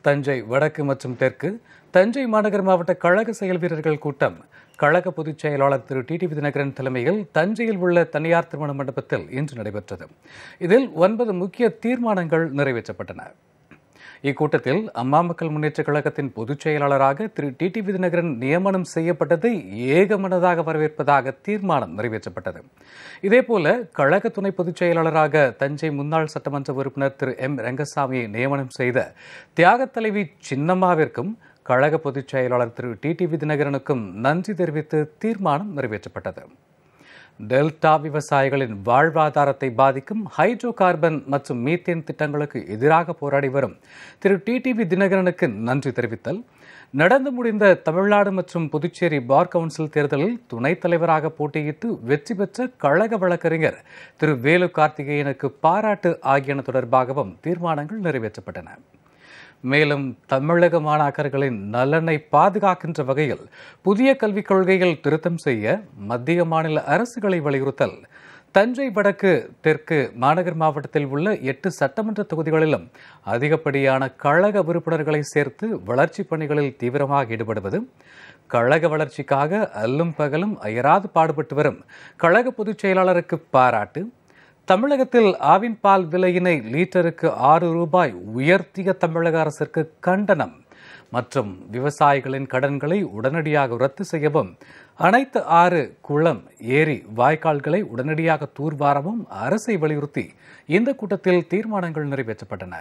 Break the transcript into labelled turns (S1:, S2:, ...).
S1: தஞ்சை வடக்கு மற்றும் தெற்கு தஞ்சை மாநகர் மாவட்ட கழக செயல் வீரர்கள் கூட்டம். கழக பொதுச் செயலாளர் திரு. டிடிவி தினகரன் தலைமையில் தஞ்சையில் உள்ள தனியார் திருமண மண்டபத்தில் இன்று நடைபெற்றது. இதில் ஒன்பது முக்கிய தீர்மானங்கள் நிறைவேற்றப்பட்டன. இக்கூட்டத்தில் அம்மா மக்கள் முன்னேற்றக் கழகத்தின் பொதுச் செயலாளராக திரு டிடி விதிநகரன் நியமனம் செய்யப்பட்டதை ஏகமனதாக வரவேற்பதாக தீர்மானம் நிறைவேற்றப்பட்டது. இதேபோல கழக துணை பொதுச் செயலாளராக தஞ்சை முன்னாள் சட்டமன்ற உறுப்பினர் திரு எம். ரங்கசாமியை நியமனம் செய்த தியாகத் தலைவி சின்னம்மாவிற்கும் கழக பொதுச் செயலாளர் திரு டிடி விதிநகரனுக்கும் நன்றி தெரிவித்து தீர்மானம் நிறைவேற்றப்பட்டது. டெல்டா விவசாயிகளின் வாழ்வாதாரத்தை பாதிக்கும் ஹைட்ரோ கார்பன் மற்றும் மீத்தேன் திட்டங்களுக்கு எதிராக போராடி வரும் திரு டிடிவி தினகரனுக்கு நன்றி தெரிவித்தல். நடந்து முடிந்த தமிழ்நாடு மற்றும் புதுச்சேரி பார் கவுன்சில் தேர்தலில் துணைத் தலைவராக போட்டியிட்டு வெற்றி பெற்ற கழக வழக்கறிஞர் திரு வேலு கார்த்திகேயனுக்கு பாராட்டு ஆகியன தொடர்பாகவும் தீர்மானங்கள் நிறைவேற்றப்பட்டன. மேலும் தமிழக மாணாக்கர்களின் நலனை பாதுகாக்கின்ற வகையில் புதிய கல்விக் கொள்கையில் திருத்தம் செய்ய மத்திய மாநில அரசுகளை வலியுறுத்தல். தஞ்சை வடக்கு தெற்கு மாநகர் மாவட்டத்தில் உள்ள எட்டு சட்டமன்ற தொகுதிகளிலும் அதிகப்படியான கழக உறுப்பினர்களை சேர்த்து வளர்ச்சிப் பணிகளில் தீவிரமாக ஈடுபடுவது. கழக வளர்ச்சிக்காக அல்லும் பகலும் அயராது பாடுபட்டு வரும். கழக பொதுச் செயலாளருக்கு பாராட்டு. தமிழகத்தில் ஆவின் பால் விலையினை லீட்டருக்கு ஆறு ரூபாய் உயர்த்திய தமிழக அரசிற்கு கண்டனம். மற்றும் விவசாயிகளின் கடன்களை உடனடியாக ரத்து செய்யவும் அனைத்து ஆறு குளம் ஏரி வாய்க்கால்களை உடனடியாக தூர்வாரவும் அரசை வலியுறுத்தி இந்த கூட்டத்தில் தீர்மானங்கள் நிறைவேற்றப்பட்டன.